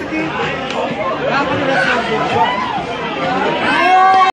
Mexican?